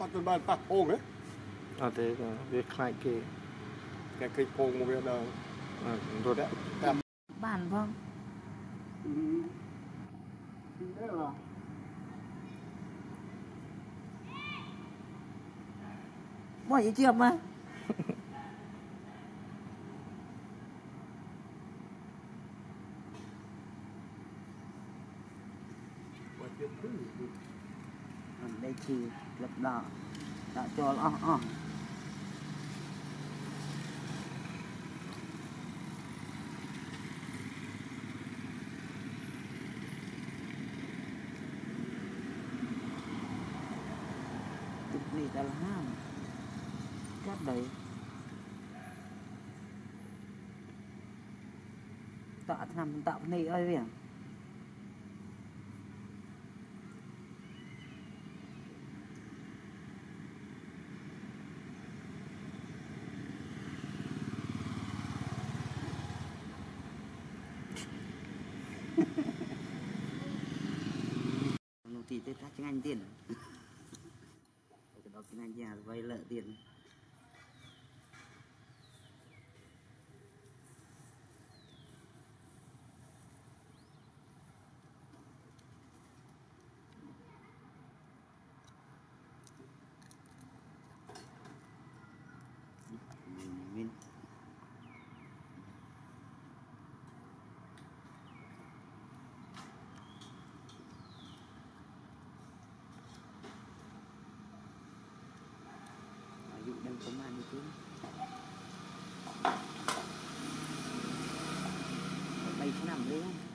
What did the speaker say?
គាត់ទៅបានប៉ះពងហ៎ អត់ទេវាខ្លាចគេ គេឃើញពងមកវាដល់ អត់រត់ បានផង នេះឡា មកជាជាប់មក គាត់ទៀតគឺ đây chỉ lập đỏ. Đã cho nó oh, oh. này ta là ham cắt đấy. Tạo làm tạo này ơi biển tí tết ta chứng anh tiền cái đó cái anh nhà vay lợi tiền 2029 7 năm nữa